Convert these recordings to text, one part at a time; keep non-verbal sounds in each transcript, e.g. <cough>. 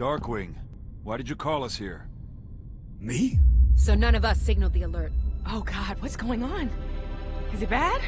Darkwing, why did you call us here? Me? So none of us signaled the alert. Oh god, what's going on? Is it bad?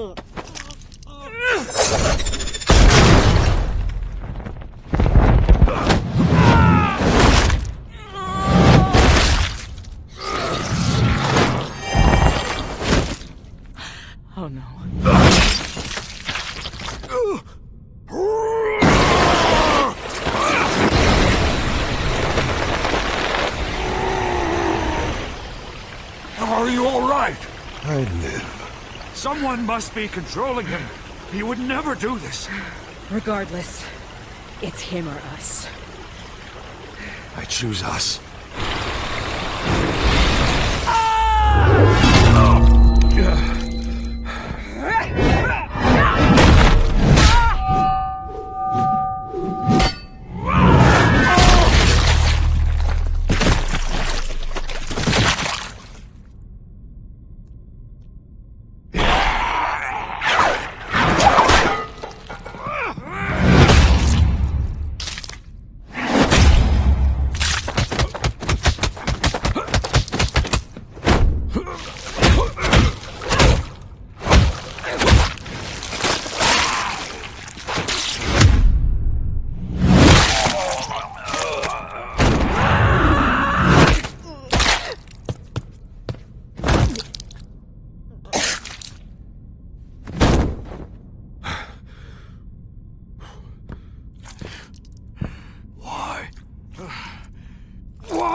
Oh no. Are you all right? I live. Someone must be controlling him. He would never do this. Regardless, it's him or us. I choose us.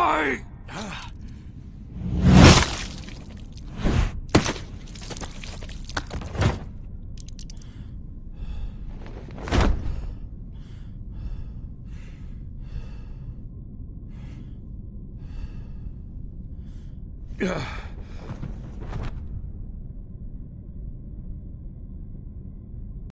Why? <sighs> Ugh.